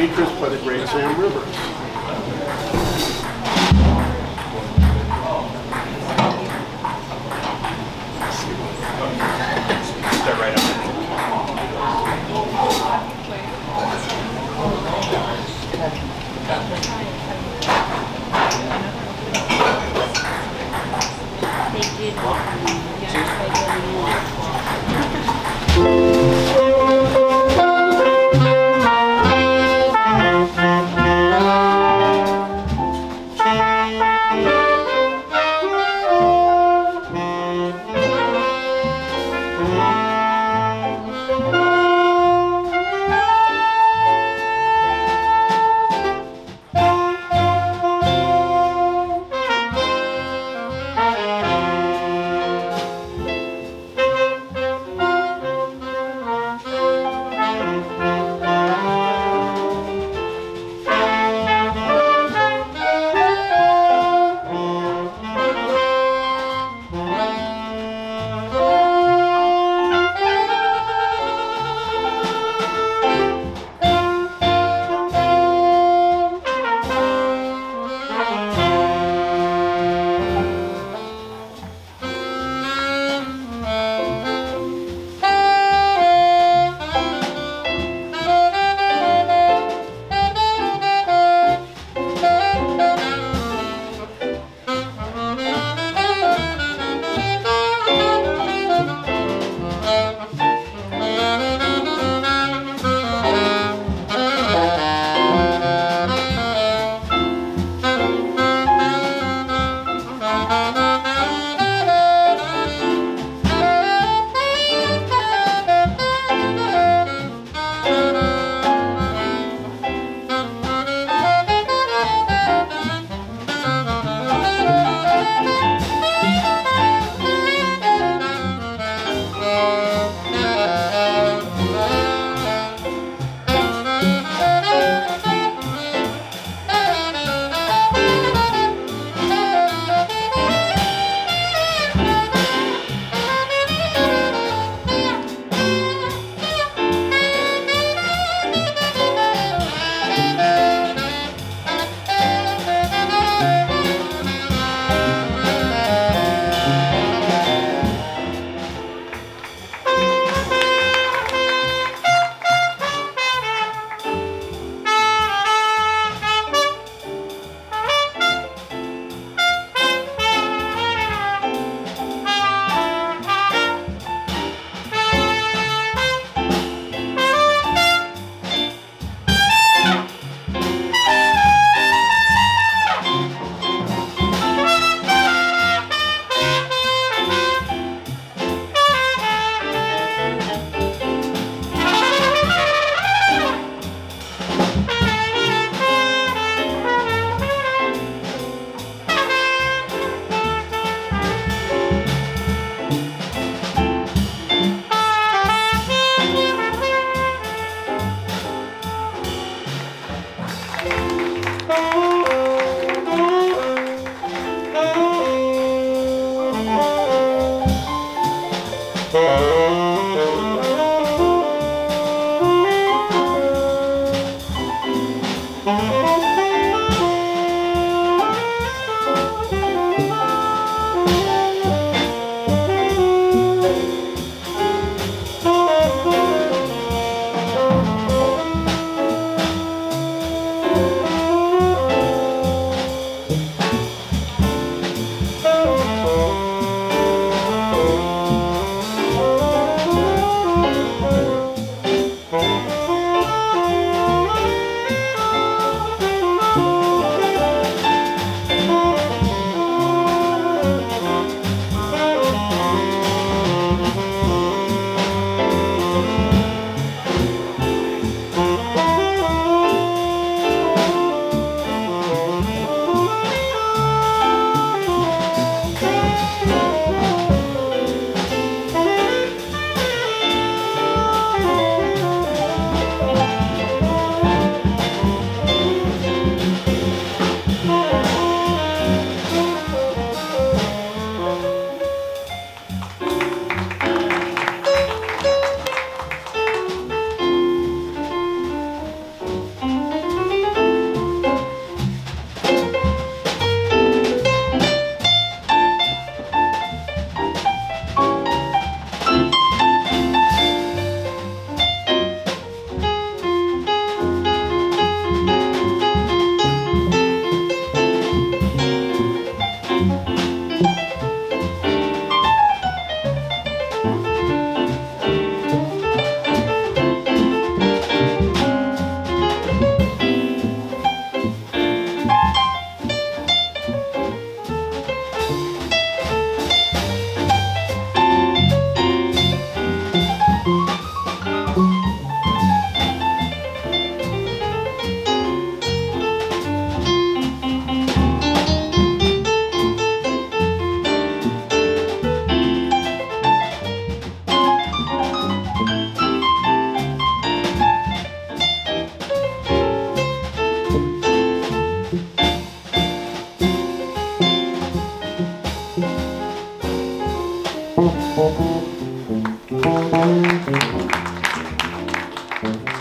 Beatrice by the Great Sam River. Oh.